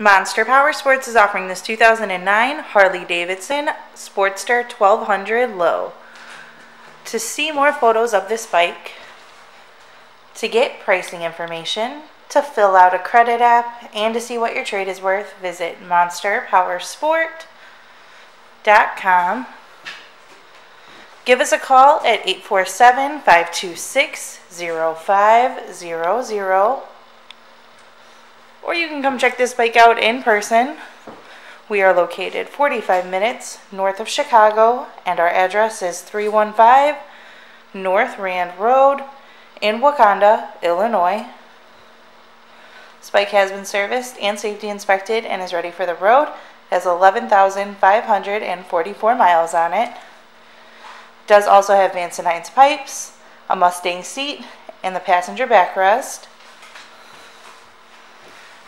Monster Power Sports is offering this 2009 Harley Davidson Sportster 1200 Low. To see more photos of this bike, to get pricing information, to fill out a credit app, and to see what your trade is worth, visit monsterpowersport.com. Give us a call at 847 526 0500 or you can come check this bike out in person. We are located 45 minutes north of Chicago, and our address is 315 North Rand Road in Wauconda, Illinois. This bike has been serviced and safety inspected and is ready for the road. It has 11,544 miles on it. Does also have Vance pipes, a Mustang seat, and the passenger backrest.